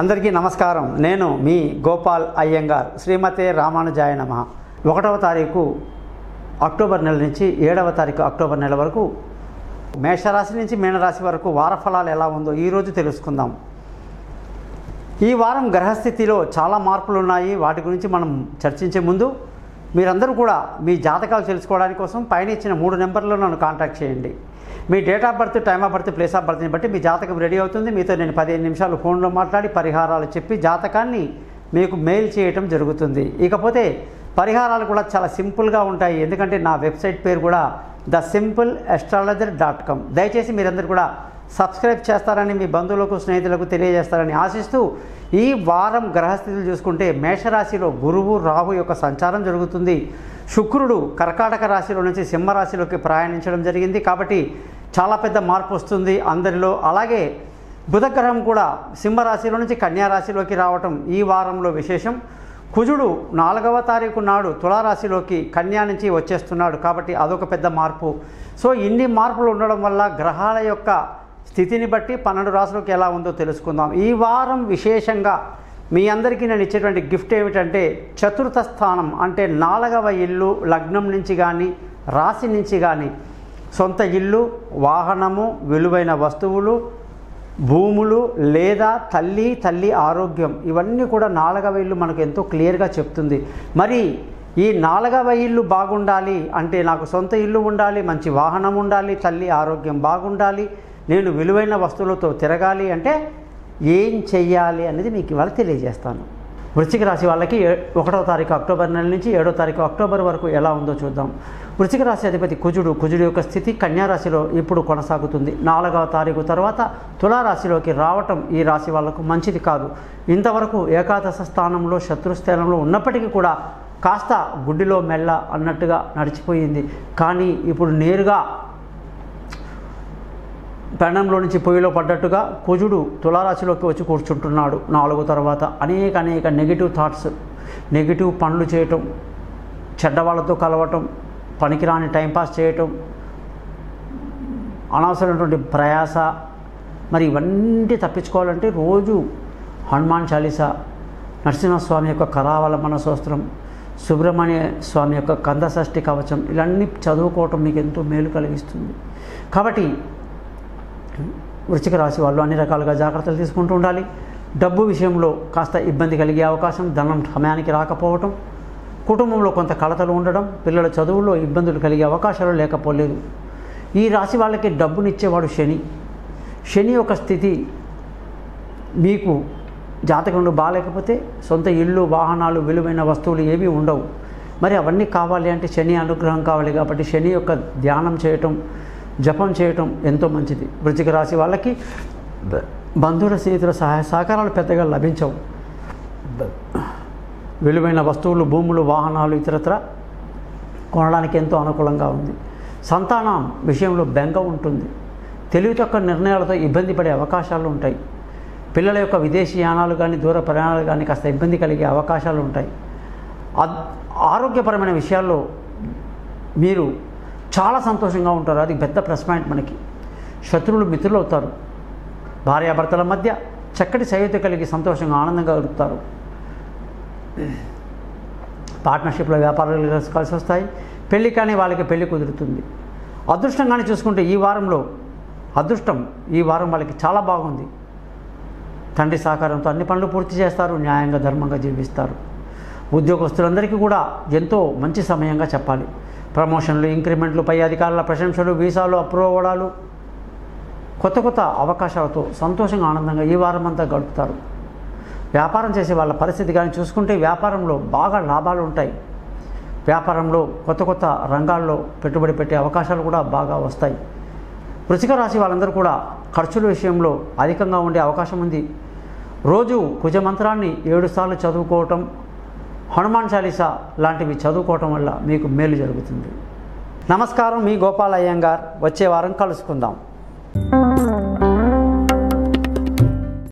అందరికీ నమస్కారం. నేను మీ గోపాల్ అయ్యంగార్ శ్రీమతే రామానుజాయ నమ. ఒకటవ తారీఖు అక్టోబర్ నెల నుంచి ఏడవ తారీఖు అక్టోబర్ నెల వరకు మేషరాశి నుంచి మీనరాశి వరకు వార ఫలాలు ఎలా ఉందో ఈరోజు తెలుసుకుందాం. ఈ వారం గ్రహస్థితిలో చాలా మార్పులు ఉన్నాయి. వాటి గురించి మనం చర్చించే ముందు మీరందరూ కూడా మీ జాతకాలు తెలుసుకోవడానికి కోసం పైన ఇచ్చిన మూడు నెంబర్లో నన్ను కాంటాక్ట్ చేయండి. మీ date of birth time of birth place of బర్త్ని బట్టి మీ జాతకం రెడీ అవుతుంది. మీతో నేను పదిహేను నిమిషాలు ఫోన్లో మాట్లాడి పరిహారాలు చెప్పి జాతకాన్ని మీకు మెయిల్ చేయటం జరుగుతుంది. ఇకపోతే పరిహారాలు కూడా చాలా సింపుల్గా ఉంటాయి. ఎందుకంటే నా వెబ్సైట్ పేరు కూడా the simple astrologer dot com దయచేసి మీరందరూ కూడా సబ్స్క్రైబ్ చేస్తారని మీ బంధువులకు స్నేహితులకు తెలియజేస్తారని ఆశిస్తూ ఈ వారం గ్రహస్థితులు చూసుకుంటే మేషరాశిలో గురువు రాహు యొక్క సంచారం జరుగుతుంది. శుక్రుడు కర్కాటక రాశిలో నుంచి సింహరాశిలోకి ప్రయాణించడం జరిగింది. కాబట్టి చాలా పెద్ద మార్పు వస్తుంది అందరిలో. అలాగే బుధగ్రహం కూడా సింహరాశిలో నుంచి కన్యారాశిలోకి రావటం ఈ వారంలో విశేషం. కుజుడు నాలుగవ తారీఖు నాడు తులారాశిలోకి కన్యా నుంచి వచ్చేస్తున్నాడు కాబట్టి అదొక పెద్ద మార్పు. సో ఇన్ని మార్పులు ఉండడం వల్ల గ్రహాల యొక్క స్థితిని బట్టి పన్నెండు రాశులకు ఎలా ఉందో తెలుసుకుందాం. ఈ వారం విశేషంగా మీ అందరికీ నేను ఇచ్చేటువంటి గిఫ్ట్ ఏమిటంటే చతుర్థ స్థానం అంటే నాలుగవ ఇల్లు లగ్నం నుంచి కానీ రాశి నుంచి కానీ సొంత ఇల్లు వాహనము విలువైన వస్తువులు భూములు లేదా తల్లి తల్లి ఆరోగ్యం. ఇవన్నీ కూడా నాలుగవ ఇల్లు మనకు ఎంతో క్లియర్గా చెప్తుంది. మరి ఈ నాలుగవ ఇల్లు బాగుండాలి అంటే నాకు సొంత ఇల్లు ఉండాలి మంచి వాహనం ఉండాలి తల్లి ఆరోగ్యం బాగుండాలి నేను విలువైన వస్తువులతో తిరగాలి అంటే ఏం చెయ్యాలి అనేది మీకు ఇవాళ తెలియజేస్తాను. వృశ్చిక రాశి వాళ్ళకి ఒకటో తారీఖు అక్టోబర్ నెల నుంచి ఏడో తారీఖు అక్టోబర్ వరకు ఎలా ఉందో చూద్దాం. వృశ్చిక రాశి అధిపతి కుజుడు కుజుడు యొక్క స్థితి కన్యారాశిలో ఇప్పుడు కొనసాగుతుంది. నాలుగవ తారీఖు తర్వాత తులారాశిలోకి రావటం ఈ రాశి వాళ్ళకు మంచిది కాదు. ఇంతవరకు ఏకాదశ స్థానంలో శత్రుస్థానంలో ఉన్నప్పటికీ కూడా కాస్త గుడ్డిలో మెల్ల అన్నట్టుగా నడిచిపోయింది. కానీ ఇప్పుడు నేరుగా పెండంలో నుంచి పొయ్యిలో పడ్డట్టుగా కుజుడు తులారాశిలోకి వచ్చి కూర్చుంటున్నాడు. నాలుగు తర్వాత అనేక అనేక నెగిటివ్ థాట్స్ నెగిటివ్ పనులు చేయటం చెడ్డవాళ్ళతో కలవటం పనికిరాని టైంపాస్ చేయటం అనవసరమైనటువంటి ప్రయాస మరి ఇవన్నీ తప్పించుకోవాలంటే రోజు హనుమాన్ చాలీసా నరసింహస్వామి యొక్క కరావలమన సూస్త్రం సుబ్రహ్మణ్య స్వామి యొక్క కందషష్ఠి కవచం ఇవన్నీ చదువుకోవటం మీకు ఎంతో మేలు కలిగిస్తుంది. కాబట్టి వృశ్చిక రాశి వాళ్ళు అన్ని రకాలుగా జాగ్రత్తలు తీసుకుంటూ ఉండాలి. డబ్బు విషయంలో కాస్త ఇబ్బంది కలిగే అవకాశం ధనం సమయానికి రాకపోవటం కుటుంబంలో కొంత కలతలు ఉండడం పిల్లల చదువుల్లో ఇబ్బందులు కలిగే అవకాశాలు లేకపోలేదు. ఈ రాశి వాళ్ళకి డబ్బునిచ్చేవాడు శని. శని యొక్క స్థితి మీకు జాతకంలో బాగాలేకపోతే సొంత ఇల్లు వాహనాలు విలువైన వస్తువులు ఏమీ ఉండవు. మరి అవన్నీ కావాలి అంటే శని అనుగ్రహం కావాలి కాబట్టి శని యొక్క ధ్యానం చేయటం జపం చేయటం ఎంతో మంచిది. వృశ్చిక రాశి వాళ్ళకి బ- బంధువుల స్నేహితుల సహాయ సహకారాలు పెద్దగా లభించవు. విలువైన వస్తువులు భూములు వాహనాలు ఇతరత్ర కొనడానికి ఎంతో అనుకూలంగా ఉంది. సంతానం విషయంలో బెంగ ఉంటుంది. తెలివి తక్కువ నిర్ణయాలతో ఇబ్బంది పడే అవకాశాలు ఉంటాయి. పిల్లల యొక్క విదేశీయానాలు కానీ దూర ప్రయాణాలు కానీ కాస్త ఇబ్బంది కలిగే అవకాశాలు ఉంటాయి. ఆరోగ్యపరమైన విషయాల్లో మీరు చాలా సంతోషంగా ఉంటారు. అది పెద్ద ప్లస్ పాయింట్ మనకి. శత్రువులు మిత్రులు అవుతారు భార్యాభర్తల మధ్య చక్కటి సయోధ్య కలిగి సంతోషంగా ఆనందంగా గడుపుతారు. పార్ట్నర్షిప్లో వ్యాపారాలు కలిసి కలిసి వస్తాయి. పెళ్ళి కానీ వాళ్ళకి పెళ్ళి కుదురుతుంది. అదృష్టంగానే చూసుకుంటే ఈ వారంలో అదృష్టం ఈ వారం వాళ్ళకి చాలా బాగుంది. తండ్రి సహకారంతో అన్ని పనులు పూర్తి చేస్తారు న్యాయంగా ధర్మంగా జీవిస్తారు. ఉద్యోగస్తులందరికీ కూడా ఎంతో మంచి సమయంగా చెప్పాలి. ప్రమోషన్లు ఇంక్రిమెంట్లు పై అధికారుల ప్రశంసలు వీసాలు అప్రూవడాలు కొత్త కొత్త అవకాశాలతో సంతోషంగా ఆనందంగా ఈ వారం అంతా గడుపుతారు. వ్యాపారం చేసే వాళ్ళ పరిస్థితి కానీ చూసుకుంటే వ్యాపారంలో బాగా లాభాలు ఉంటాయి. వ్యాపారంలో కొత్త కొత్త రంగాల్లో పెట్టుబడి పెట్టే అవకాశాలు కూడా బాగా వస్తాయి. వృషిక రాశి వాళ్ళందరూ కూడా ఖర్చుల విషయంలో అధికంగా ఉండే అవకాశం ఉంది. రోజు కుజమంత్రాన్ని ఏడు సార్లు చదువుకోవటం హనుమాన్ చాలీసా లాంటివి చదువుకోవటం వల్ల మీకు మేలు జరుగుతుంది. నమస్కారం మీ గోపాల్ అయ్యంగార్ వచ్చే వారం కలుసుకుందాం.